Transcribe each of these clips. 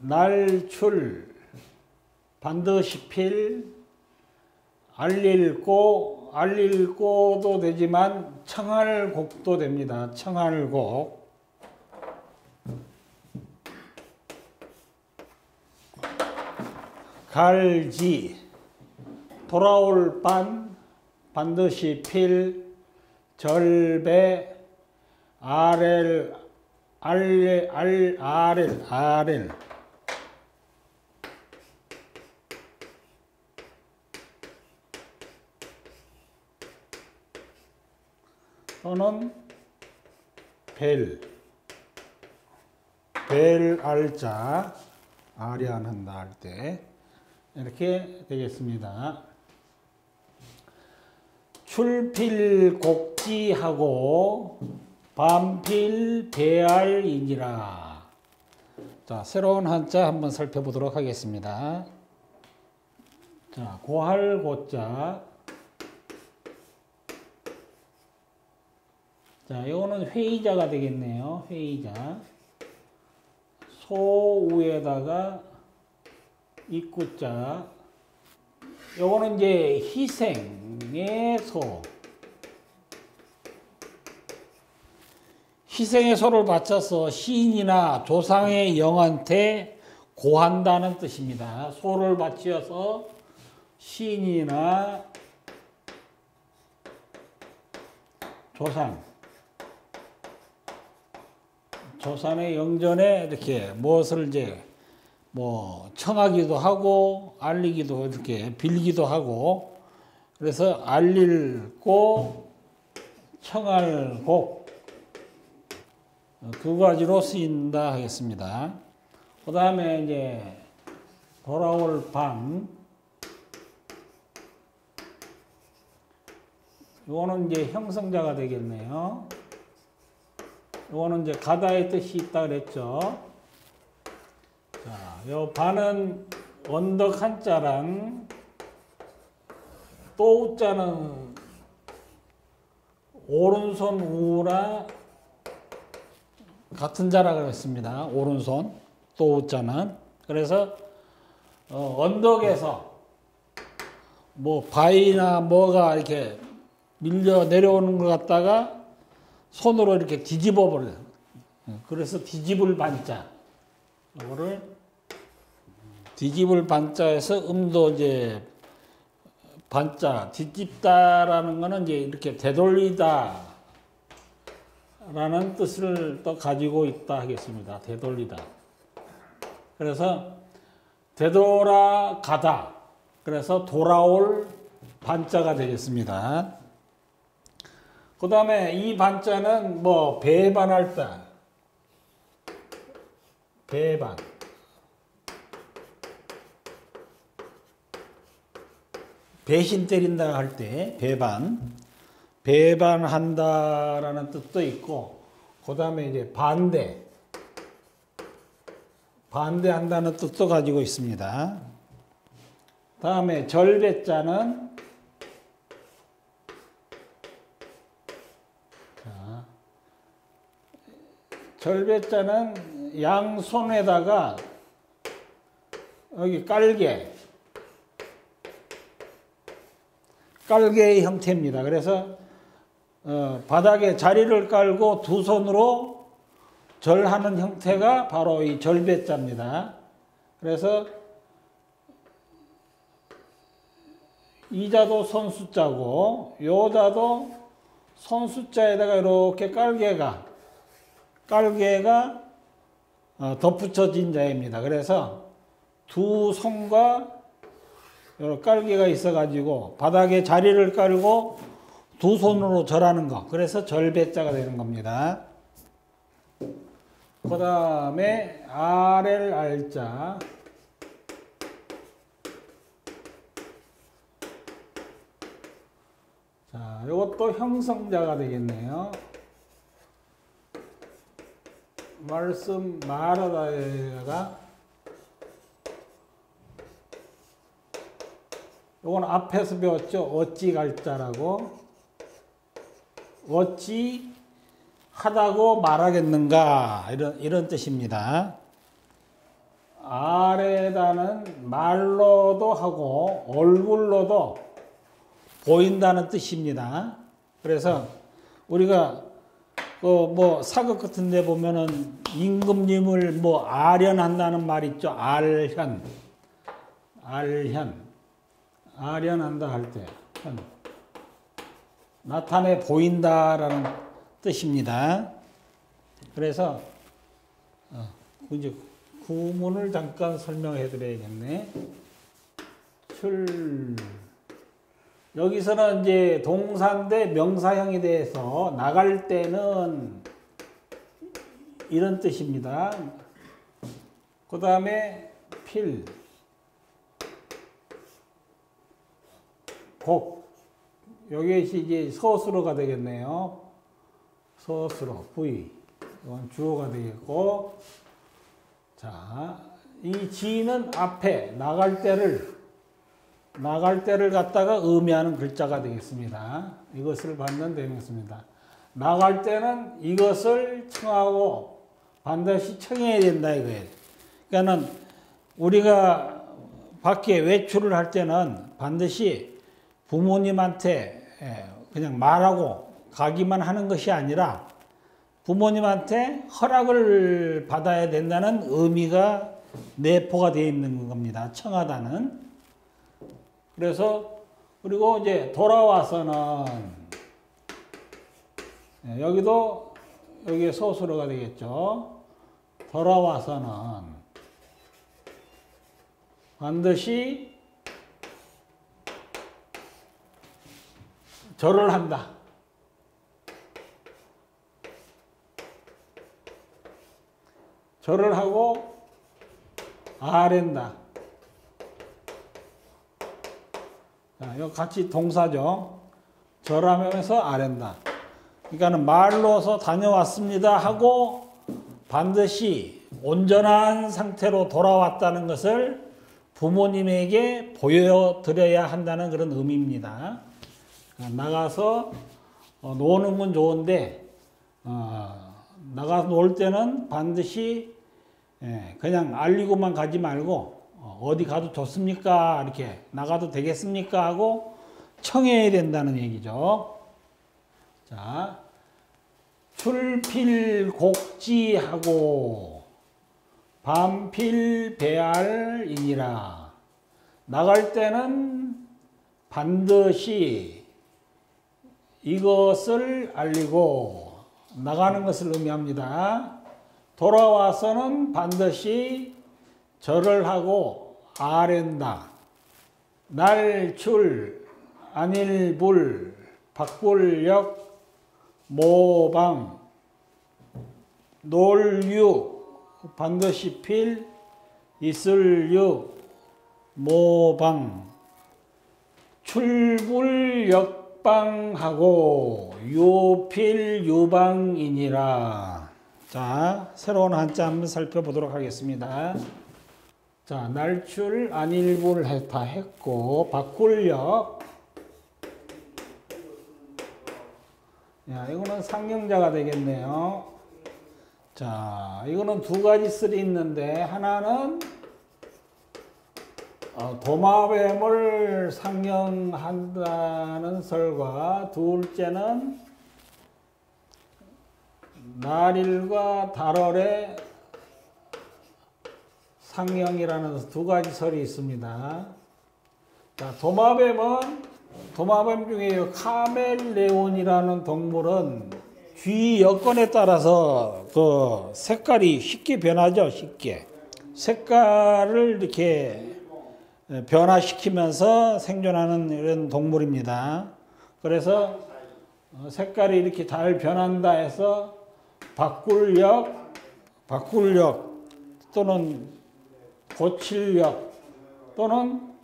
날출 반드시 필 알릴고 알릴고도 되지만 청할곡도 됩니다. 청할곡 갈지 돌아올 반 반드시 필 절배 아렐 알레 알 아렐 아렐 또는 벨, 벨 알자 아리안한다 할 때 이렇게 되겠습니다. 출필 곡지하고 반필 배알이니라. 자, 새로운 한자 한번 살펴보도록 하겠습니다. 자, 고할 고자. 자, 이거는 회의자가 되겠네요. 회의자. 소 위에다가 입구자. 요거는 이제 희생의 소. 희생의 소를 바쳐서 시인이나 조상의 영한테 고한다는 뜻입니다. 소를 바치어서 시인이나 조상, 조상의 영전에 이렇게 무엇을 이제 뭐 청하기도 하고 알리기도 이렇게 빌기도 하고 그래서 알릴고 청할곡 두 가지로 쓰인다 하겠습니다. 그 다음에 이제 돌아올 밤 이거는 이제 형성자가 되겠네요. 이거는 이제 가다의 뜻이 있다 그랬죠. 자, 요 반은 언덕 한자랑 또 우자는 오른손 우라 같은 자라 그랬습니다. 오른손 또 우자는 그래서 어, 언덕에서 뭐 바위나 뭐가 이렇게 밀려 내려오는 것 같다가 손으로 이렇게 뒤집어 버려. 그래서 뒤집을 반자. 이거를 뒤집을 반자에서 음도 이제 반자 뒤집다라는 거는 이제 이렇게 되돌리다 라는 뜻을 또 가지고 있다 하겠습니다. 되돌리다. 그래서 되돌아 가다. 그래서 돌아올 반자가 되겠습니다. 그 다음에 이 반자는 뭐 배반할 때 배반. 배신 때린다 할 때 배반. 배반한다라는 뜻도 있고 그 다음에 이제 반대. 반대한다는 뜻도 가지고 있습니다. 다음에 절배자는 절배자는 양손에다가 여기 깔개 깔개의 형태입니다. 그래서 어, 바닥에 자리를 깔고 두 손으로 절하는 형태가 바로 이 절배자입니다. 그래서 이자도 손수자고 요자도 손수자에다가 이렇게 깔개가 깔개가 어, 덧붙여진 자입니다. 그래서 두 손과 깔개가 있어가지고 바닥에 자리를 깔고 두 손으로 절하는 거. 그래서 절배자가 되는 겁니다. 그 다음에 아렐 알자. 자, 이것도 형성자가 되겠네요. 말씀 말하다가 이건 앞에서 배웠죠. 어찌 갈자라고. 어찌 하다고 말하겠는가 이런 이런 뜻입니다. 말로도 하고 얼굴로도 보인다는 뜻입니다. 그래서 우리가 그뭐 사극 같은 데 보면은 임금님을 뭐 아련한다는 말 있죠. 알현. 알현. 아련한다 할 때. 현. 나타내 보인다라는 뜻입니다. 그래서 어, 이제 구문을 잠깐 설명해 드려야겠네. 출 여기서는 이제 동사인데 명사형에 대해서 나갈 때는 이런 뜻입니다. 그 다음에 필, 곡, 여기에 이제 서술어가 되겠네요. 서술어, 부위. 이건 주어가 되겠고, 자, 이 지는 앞에 나갈 때를 나갈 때를 갖다가 의미하는 글자가 되겠습니다. 이것을 받는 대명사입니다. 나갈 때는 이것을 청하고 반드시 청해야 된다 이거예요. 그러니까는 우리가 밖에 외출을 할 때는 반드시 부모님한테 예, 그냥 말하고 가기만 하는 것이 아니라 부모님한테 허락을 받아야 된다는 의미가 내포가 되어 있는 겁니다. 청하다는. 그래서 그리고 이제 돌아와서는 예, 여기도 여기에 소수로가 되겠죠. 돌아와서는 반드시 절을 한다. 절을 하고 아랜다. 자, 이거 같이 동사죠. 절하면서 아랜다. 그러니까는 말로서 다녀왔습니다 하고 반드시 온전한 상태로 돌아왔다는 것을 부모님에게 보여드려야 한다는 그런 의미입니다. 나가서 어, 노는 건 좋은데 어, 나가서 놀 때는 반드시 예, 그냥 알리고만 가지 말고 어, 어디 가도 좋습니까? 이렇게 나가도 되겠습니까? 하고 청해야 된다는 얘기죠. 자, 출필곡지하고 반필배알이니라. 나갈 때는 반드시 이것을 알리고 나가는 것을 의미합니다. 돌아와서는 반드시 절을 하고 아랜다. 날출, 안일불, 박불역, 모방, 놀유, 반드시 필, 있을유, 모방, 출불역방하고 유필유방이니라. 자, 새로운 한자 한번 살펴보도록 하겠습니다. 자, 날출 안일부를 다 했고, 바꿀력. 야, 이거는 상명자가 되겠네요. 자, 이거는 두 가지 쓸이 있는데, 하나는 어, 도마뱀을 상영한다는 설과 둘째는 날일과 달월의 상영이라는 두 가지 설이 있습니다. 자, 도마뱀은 도마뱀 중에 카멜레온이라는 동물은 귀 여건에 따라서 그 색깔이 쉽게 변하죠, 쉽게. 색깔을 이렇게 변화시키면서 생존하는 이런 동물입니다. 그래서 색깔이 이렇게 잘 변한다 해서 바꿀력, 바꿀력 또는 고칠력 또는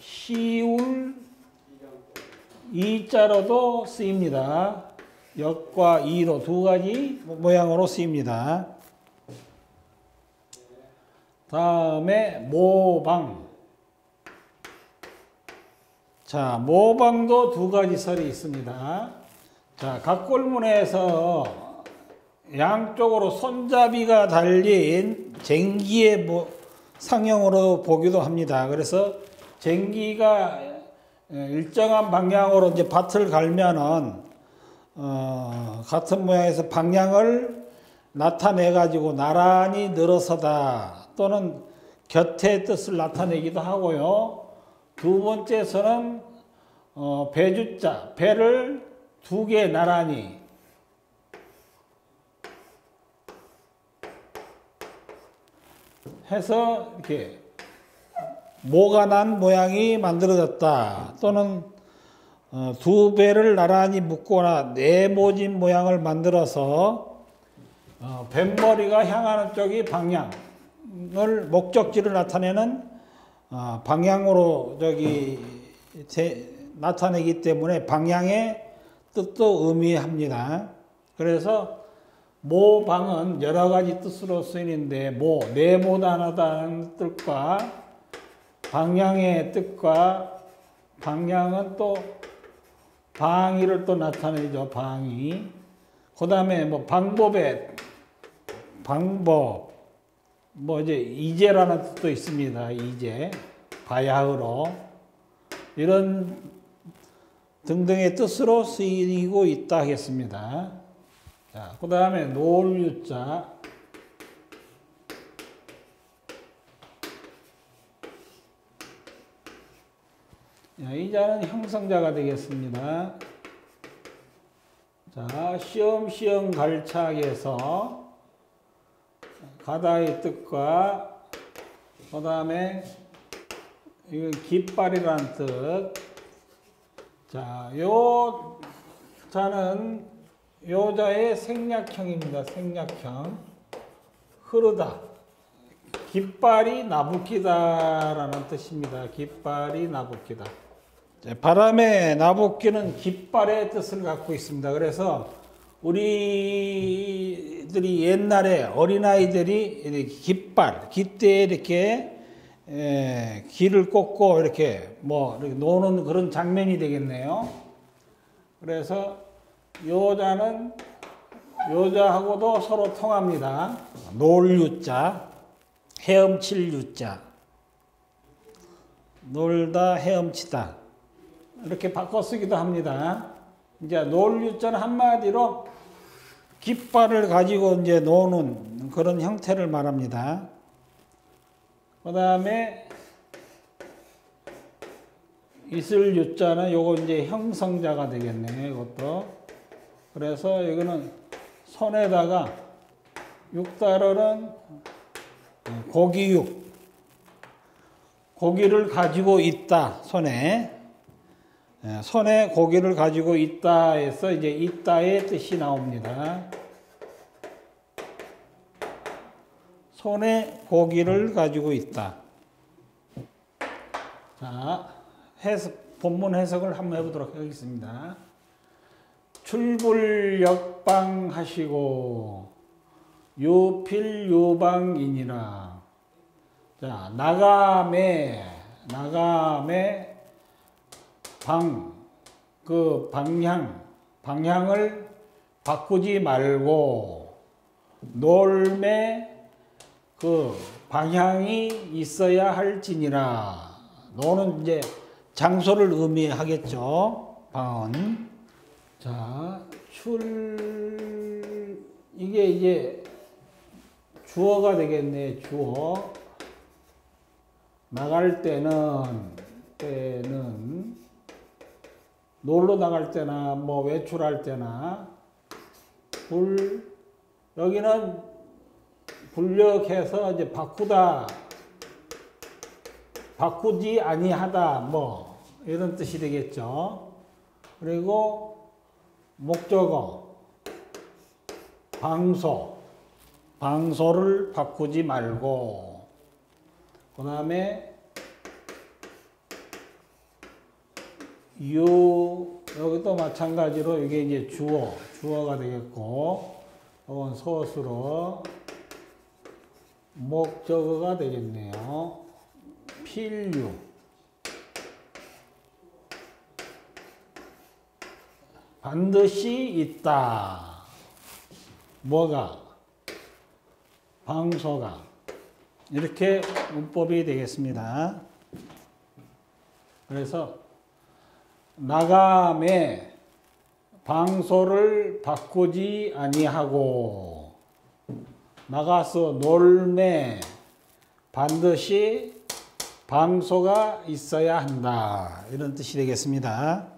시울 이자로도 쓰입니다. 역과 이로 두 가지 모양으로 쓰입니다. 다음에 모방. 자, 모방도 두 가지 설이 있습니다. 자, 각골문에서 양쪽으로 손잡이가 달린 쟁기의 상형으로 보기도 합니다. 그래서 쟁기가 일정한 방향으로 이제 밭을 갈면은 어, 같은 모양에서 방향을 나타내 가지고 나란히 늘어서다 또는 곁의 뜻을 나타내기도 하고요. 두 번째에서는 어, 배주자 배를 두 개 나란히 해서 이렇게 모가 난 모양이 만들어졌다. 또는 어, 두 배를 나란히 묶거나 네모진 모양을 만들어서 어, 뱃머리가 향하는 쪽이 방향을 목적지를 나타내는 어, 방향으로 저기 나타내기 때문에 방향의 뜻도 의미합니다. 그래서 모방은 여러 가지 뜻으로 쓰이는데 모, 네모나다는 뜻과 방향의 뜻과 방향은 또 방위를 또 나타내죠. 방위. 그 다음에 뭐 방법의 방법 뭐 이제 이제라는 뜻도 있습니다. 이제 바야흐로 이런 등등의 뜻으로 쓰이고 있다 하겠습니다. 자, 그 다음에 놀유자. 이 자는 형성자가 되겠습니다. 자, 시험시험 갈착에서 가다의 뜻과 그 다음에 이건 깃발이라는 뜻. 자, 요 자는 요자의 생략형입니다. 생략형. 흐르다. 깃발이 나붓기다라는 뜻입니다. 깃발이 나붓기다. 바람의 나붓기는 깃발의 뜻을 갖고 있습니다. 그래서 우리들이 옛날에 어린아이들이 깃발, 깃대에 이렇게 에, 길을 꽂고 이렇게 뭐 이렇게 노는 그런 장면이 되겠네요. 그래서 여자는 여자하고도 서로 통합니다. 놀유자, 헤엄칠 유자. 놀다 헤엄치다. 이렇게 바꿔 쓰기도 합니다. 이제 놀유자는 한마디로 깃발을 가지고 이제 노는 그런 형태를 말합니다. 그 다음에 있을 유자는 요거 이제 형성자가 되겠네. 이것도. 그래서 이거는 손에다가 육달어는 고기육. 고기를 가지고 있다. 손에. 예, 손에 고기를 가지고 있다 해서 이제 있다의 뜻이 나옵니다. 손에 고기를 가지고 있다. 자, 해석, 본문 해석을 한번 해보도록 하겠습니다. 출불 역방하시고 유필 유방이니라. 자, 나감에, 나감에 방, 그 방향, 방향을 바꾸지 말고 놀매 그 방향이 있어야 할지니라. 노는 이제 장소를 의미하겠죠. 방언. 자, 출, 이게 이제 주어가 되겠네, 주어. 나갈 때는, 때는, 놀러 나갈 때나, 뭐 외출할 때나, 불, 여기는 불력해서 이제 바꾸다, 바꾸지 아니하다, 뭐, 이런 뜻이 되겠죠. 그리고 목적어, 방소, 방소를 바꾸지 말고, 그 다음에 유, 여기도 마찬가지로 이게 이제 주어, 주어가 되겠고, 이건 소수로 목적어가 되겠네요. 필유. 반드시 있다. 뭐가? 방소가. 이렇게 문법이 되겠습니다. 그래서 나감에 방소를 바꾸지 아니하고 나가서 놀매 반드시 방소가 있어야 한다. 이런 뜻이 되겠습니다.